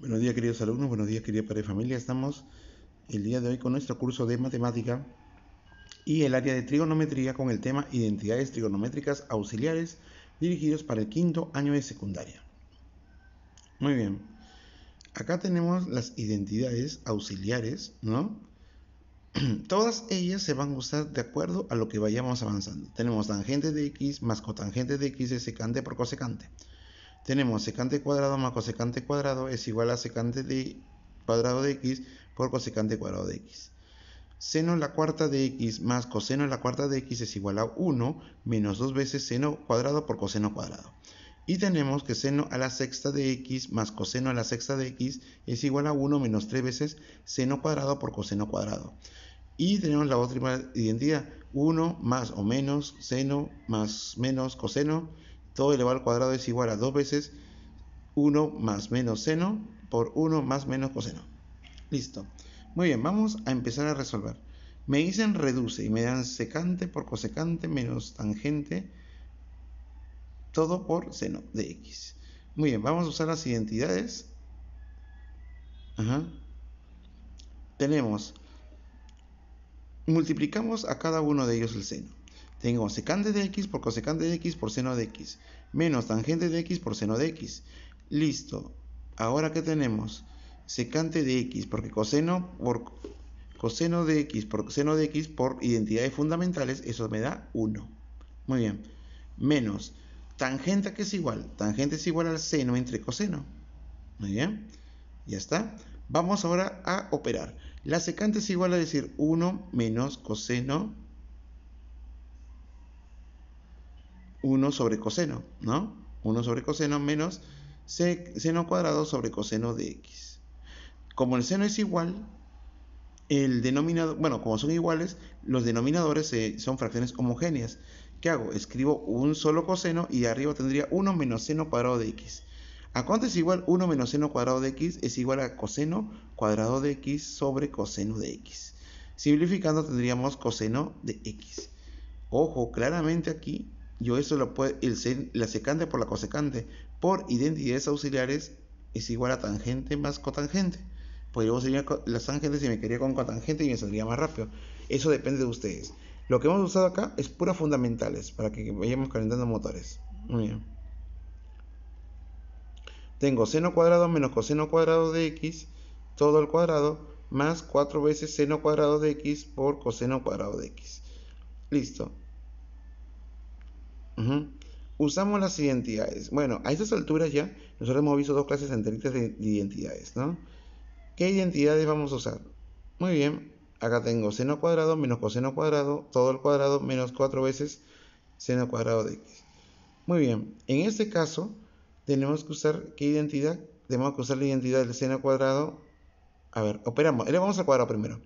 Buenos días queridos alumnos, buenos días querida padre familia. Estamos el día de hoy con nuestro curso de matemática y el área de trigonometría con el tema identidades trigonométricas auxiliares dirigidos para el quinto año de secundaria. Muy bien, acá tenemos las identidades auxiliares, ¿no? Todas ellas se van a usar de acuerdo a lo que vayamos avanzando. Tenemos tangente de x más cotangente de x es secante por cosecante tenemos secante cuadrado más cosecante cuadrado es igual a secante de cuadrado de x por cosecante cuadrado de x. Seno la cuarta de x más coseno la cuarta de x es igual a 1 menos 2 veces seno cuadrado por coseno cuadrado. Y tenemos que seno a la sexta de x más coseno a la sexta de x es igual a 1 menos 3 veces seno cuadrado por coseno cuadrado. Y tenemos la otra identidad, 1 más o menos seno más menos coseno todo elevado al cuadrado es igual a 2 veces 1 más menos seno por 1 más menos coseno. Listo. Muy bien, vamos a empezar a resolver. Me dicen reduce y me dan secante por cosecante menos tangente, todo por seno de x. Muy bien, vamos a usar las identidades. Tenemos, multiplicamos a cada uno de ellos el seno. Tengo secante de x por cosecante de x por seno de x, menos tangente de x por seno de x. Listo. Ahora, ¿qué tenemos? Secante de x, porque coseno por coseno de x por seno de x por identidades fundamentales, eso me da 1. Muy bien. Menos tangente que es igual. Tangente es igual al seno entre coseno. Muy bien. Ya está. Vamos ahora a operar. La secante es igual a decir 1 menos coseno 1 sobre coseno, ¿no? 1 sobre coseno menos seno cuadrado sobre coseno de x. Como el seno es igual, el denominador, bueno, como son iguales, los denominadores son fracciones homogéneas. ¿Qué hago? Escribo un solo coseno y arriba tendría 1 menos seno cuadrado de x. ¿A cuánto es igual 1 menos seno cuadrado de x? Es igual a coseno cuadrado de x sobre coseno de x. Simplificando tendríamos coseno de x. Ojo, claramente aquí yo eso lo puedo, el, la secante por la cosecante por identidades auxiliares es igual a tangente más cotangente. Podríamos seguir las tangentes si me quería con cotangente y me saldría más rápido. Eso depende de ustedes. Lo que hemos usado acá es puras fundamentales para que vayamos calentando motores. Muy bien. Tengo seno cuadrado menos coseno cuadrado de x, todo al cuadrado, más 4 veces seno cuadrado de x por coseno cuadrado de x. Listo. Usamos las identidades. Bueno, a estas alturas ya nosotros hemos visto dos clases enteritas de identidades, ¿no? ¿Qué identidades vamos a usar? Muy bien, acá tengo seno cuadrado menos coseno cuadrado, todo el cuadrado menos 4 veces seno cuadrado de x. Muy bien, en este caso tenemos que usar, ¿qué identidad? Tenemos que usar la identidad del seno cuadrado. A ver, operamos, le vamos al cuadrado primero.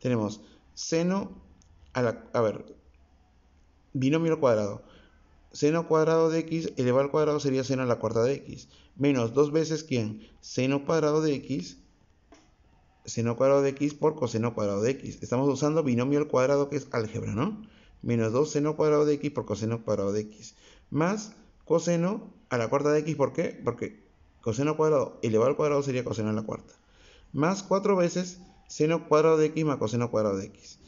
Tenemos seno a la, a ver, binomio al cuadrado seno cuadrado de x elevado al cuadrado sería seno a la cuarta de x. Menos dos veces, ¿quién? Seno cuadrado de x, seno cuadrado de x por coseno cuadrado de x. Estamos usando binomio al cuadrado que es álgebra, ¿no? Menos 2 seno cuadrado de x por coseno cuadrado de x. Más coseno a la cuarta de x, ¿por qué? Porque coseno cuadrado elevado al cuadrado sería coseno a la cuarta. Más 4 veces seno cuadrado de x más coseno cuadrado de x.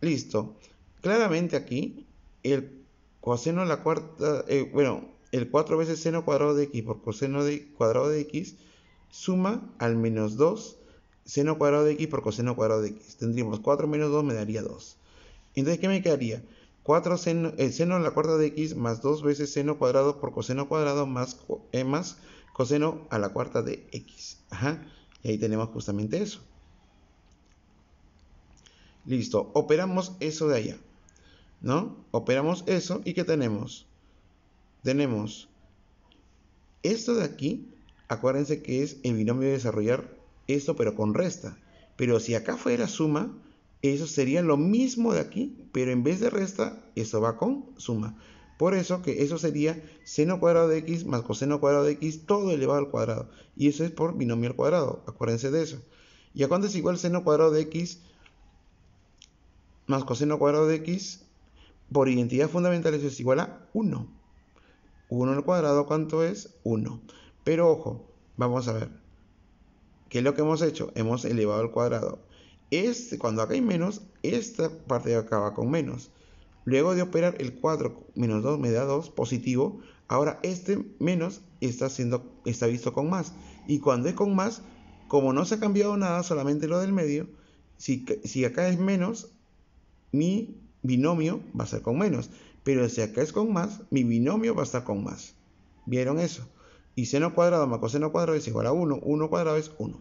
Listo. Claramente aquí el coseno a la cuarta, eh, bueno, el 4 veces seno cuadrado de x por coseno de cuadrado de x suma al menos 2 seno cuadrado de x por coseno cuadrado de x. Tendríamos 4 menos 2 me daría 2. Entonces, ¿qué me quedaría? 4 seno, el seno a la cuarta de x más 2 veces seno cuadrado por coseno cuadrado más, eh, más coseno a la cuarta de x. Ajá. Y ahí tenemos justamente eso. Listo. Operamos eso de allá. ¿No? Operamos eso y ¿qué tenemos? Tenemos esto de aquí, acuérdense que es el binomio de desarrollar esto pero con resta. Pero si acá fuera suma, eso sería lo mismo de aquí, pero en vez de resta, eso va con suma. Por eso que eso sería seno cuadrado de x más coseno cuadrado de x, todo elevado al cuadrado. Y eso es por binomio al cuadrado, acuérdense de eso. ¿Y a cuánto es igual seno cuadrado de x más coseno cuadrado de x? Por identidad fundamental eso es igual a 1. 1 al cuadrado, ¿cuánto es? 1. Pero ojo, vamos a ver. ¿qué es lo que hemos hecho? Hemos elevado al cuadrado. Este, cuando acá hay menos, esta parte de acá va con menos. Luego de operar el 4 menos 2 me da 2 positivo. Ahora este menos está, siendo, está visto con más. Y cuando es con más, como no se ha cambiado nada, solamente lo del medio, si, si acá es menos, mi binomio va a ser con menos. Pero si acá es con más, mi binomio va a estar con más. ¿Vieron eso? Y seno cuadrado más coseno cuadrado es igual a 1. 1 cuadrado es 1.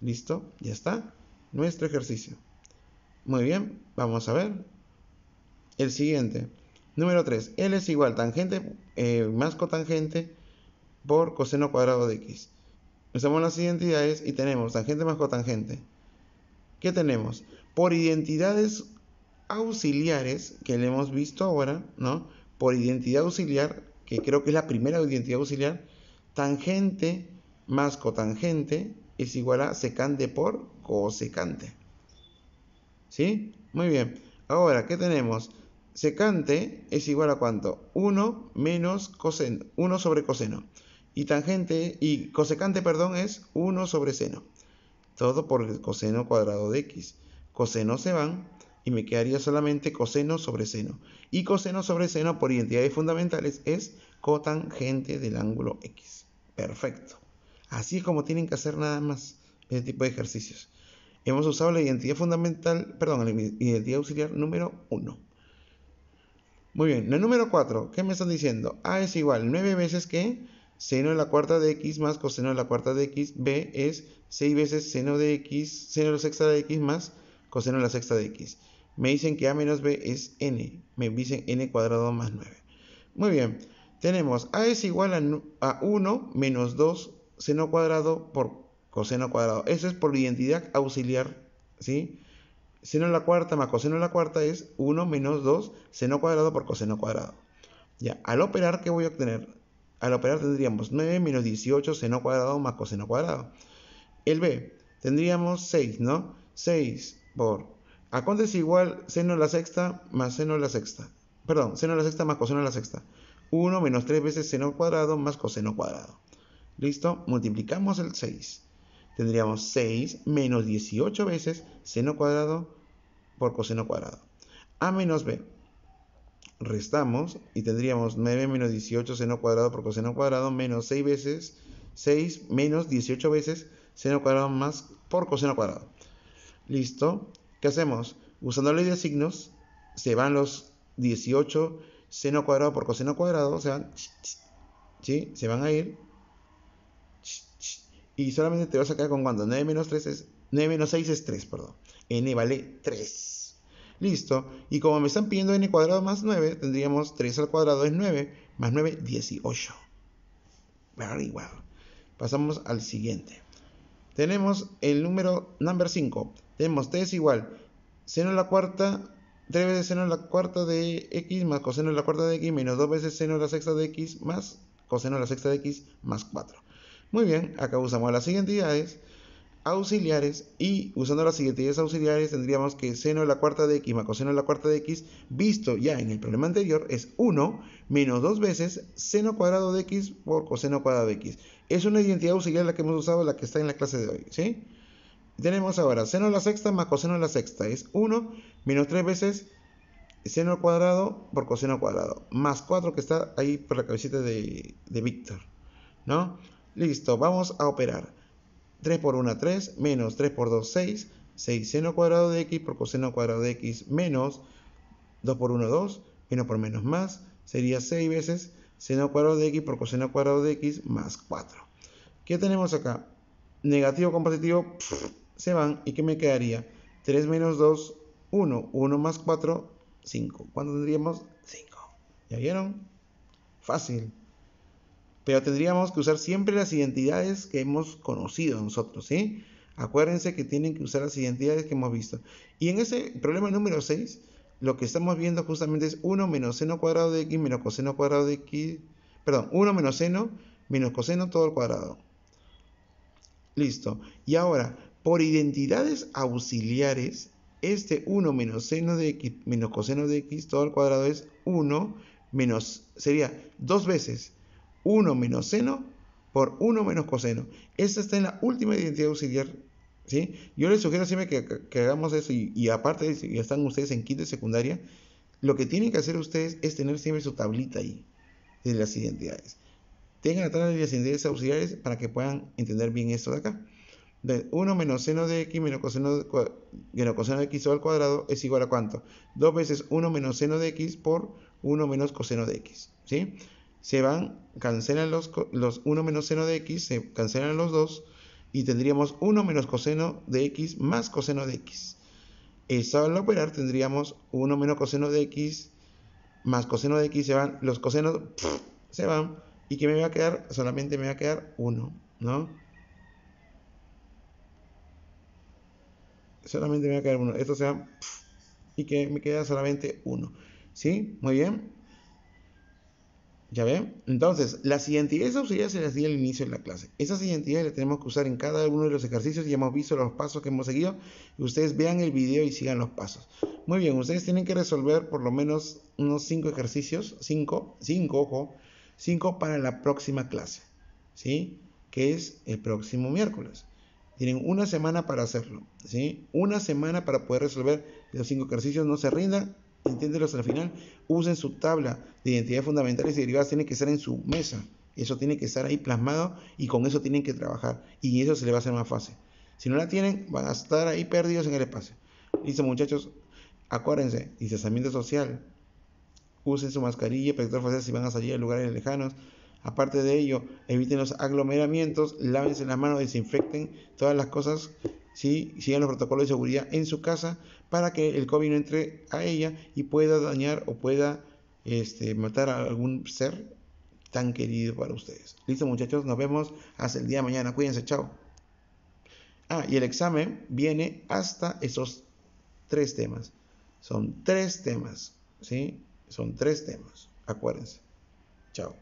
¿Listo? Ya está. Nuestro ejercicio. Muy bien, vamos a ver. El siguiente. Número 3. L es igual tangente eh, más cotangente por coseno cuadrado de x. Usamos las identidades y tenemos tangente más cotangente. ¿Qué tenemos? Por identidades auxiliares que le hemos visto ahora, ¿no? Por identidad auxiliar, que creo que es la primera identidad auxiliar, tangente más cotangente es igual a secante por cosecante. ¿Sí? Muy bien. Ahora, ¿qué tenemos? Secante es igual a cuánto? 1 menos coseno, 1 sobre coseno. Y tangente, y cosecante, perdón, es 1 sobre seno. Todo por el coseno cuadrado de x. Coseno se van y me quedaría solamente coseno sobre seno. Y coseno sobre seno por identidades fundamentales es cotangente del ángulo x. Perfecto. Así es como tienen que hacer nada más este tipo de ejercicios. Hemos usado la identidad fundamental, perdón, la identidad auxiliar número 1. Muy bien, la número 4, ¿qué me están diciendo? A es igual 9 veces que seno de la cuarta de x más coseno de la cuarta de x. B es 6 veces seno de x, seno de la sexta de x más coseno de la sexta de x. Me dicen que a menos b es n. Me dicen n cuadrado más 9. Muy bien, tenemos a es igual a, a 1 menos 2 seno cuadrado por coseno cuadrado. Eso es por identidad auxiliar, ¿sí? Seno a la cuarta más coseno a la cuarta es 1 menos 2 seno cuadrado por coseno cuadrado. Ya, al operar, ¿qué voy a obtener? Al operar tendríamos 9 menos 18 seno cuadrado más coseno cuadrado. El b, tendríamos 6, ¿no? 6 por... ¿A cuánto es igual seno a la sexta más seno a la sexta? Perdón, seno a la sexta más coseno a la sexta. 1 menos 3 veces seno cuadrado más coseno cuadrado. ¿Listo? Multiplicamos el 6 tendríamos 6 menos 18 veces seno cuadrado por coseno cuadrado. A menos B. Restamos y tendríamos 9 menos 18 seno cuadrado por coseno cuadrado menos 6 veces 6 menos 18 veces seno cuadrado más por coseno cuadrado. Listo. ¿Qué hacemos? Usando la ley de signos, se van los 18 seno cuadrado por coseno cuadrado, o sea, ¿sí? se van a ir y solamente te vas a quedar con cuánto? 9 menos 3 es 9 menos 6 es 3, perdón. n vale 3. Listo. Y como me están pidiendo n cuadrado más 9, tendríamos 3 al cuadrado es 9, más 9, 18. Very well. Pasamos al siguiente. Tenemos el número number 5. Tenemos t es igual seno a la cuarta, 3 veces seno a la cuarta de x más coseno a la cuarta de x menos 2 veces seno a la sexta de x más coseno a la sexta de x más 4. Muy bien, acá usamos las identidades auxiliares y usando las identidades auxiliares tendríamos que seno de la cuarta de x más coseno de la cuarta de x, visto ya en el problema anterior, es 1 menos 2 veces seno cuadrado de x por coseno cuadrado de x. Es una identidad auxiliar la que hemos usado, la que está en la clase de hoy, ¿sí? Tenemos ahora seno de la sexta más coseno de la sexta, es 1 menos 3 veces seno cuadrado por coseno cuadrado, más 4 que está ahí por la cabecita de, de Víctor, ¿no? Listo, vamos a operar. 3 por 1, 3, menos 3 por 2, 6. 6 seno cuadrado de x por coseno cuadrado de x menos 2 por 1, 2. Menos por menos más. Sería 6 veces seno cuadrado de x por coseno cuadrado de x más 4. ¿Qué tenemos acá? Negativo con positivo se van. ¿Y qué me quedaría? 3 menos 2, 1. 1 más 4, 5. ¿Cuánto tendríamos? 5. ¿Ya vieron? Fácil. Pero tendríamos que usar siempre las identidades que hemos conocido nosotros, ¿sí? Acuérdense que tienen que usar las identidades que hemos visto. Y en ese problema número 6, lo que estamos viendo justamente es 1 menos seno cuadrado de x menos coseno cuadrado de x, perdón, 1 menos seno menos coseno todo al cuadrado. Listo. Y ahora, por identidades auxiliares, este 1 menos seno de x menos coseno de x todo al cuadrado es 1 menos, sería dos veces 1 menos seno por 1 menos coseno. Esta está en la última identidad auxiliar. Yo les sugiero siempre que, hagamos eso y, aparte, si están ustedes en quinta y secundaria, lo que tienen que hacer ustedes es tener siempre su tablita ahí de las identidades. Tengan la tabla de las identidades auxiliares para que puedan entender bien esto de acá. De 1 menos seno de x menos coseno de, menos coseno de x al cuadrado es igual a cuánto? 2 veces 1 menos seno de x por 1 menos coseno de x. ¿sí? Se van, cancelan los, los 1 menos seno de x, se cancelan los dos y tendríamos 1 menos coseno de x más coseno de x. Eso al operar tendríamos 1 menos coseno de x más coseno de x se van, los cosenos se van y que me va a quedar, solamente me va a quedar 1, ¿no? Solamente me va a quedar 1, esto se va y que me queda solamente 1, ¿sí? Muy bien. ¿Ya ven? Entonces, las identidades auxiliares se las di al inicio de la clase. Esas identidades las tenemos que usar en cada uno de los ejercicios. Ya hemos visto los pasos que hemos seguido. Ustedes vean el video y sigan los pasos. Muy bien, ustedes tienen que resolver por lo menos unos 5 ejercicios. 5, 5, ojo. 5 para la próxima clase. ¿Sí? Que es el próximo miércoles. Tienen una semana para hacerlo. ¿Sí? Una semana para poder resolver los 5 ejercicios. No se rindan entiéndelo hasta el final, usen su tabla de identidades fundamentales y derivadas, tiene que estar en su mesa. Eso tiene que estar ahí plasmado y con eso tienen que trabajar. Y eso se les va a hacer más fácil. Si no la tienen, van a estar ahí perdidos en el espacio. Listo, muchachos. Acuérdense, distanciamiento social. Usen su mascarilla protector facial si van a salir a lugares lejanos. Aparte de ello, eviten los aglomeramientos, lávense las manos, desinfecten todas las cosas, ¿sí? sigan los protocolos de seguridad en su casa para que el COVID no entre a ella y pueda dañar o pueda este, matar a algún ser tan querido para ustedes. Listo muchachos, nos vemos hasta el día de mañana. Cuídense, chao. Ah, y el examen viene hasta esos tres temas. Son tres temas, ¿sí? Son tres temas, acuérdense. Chao.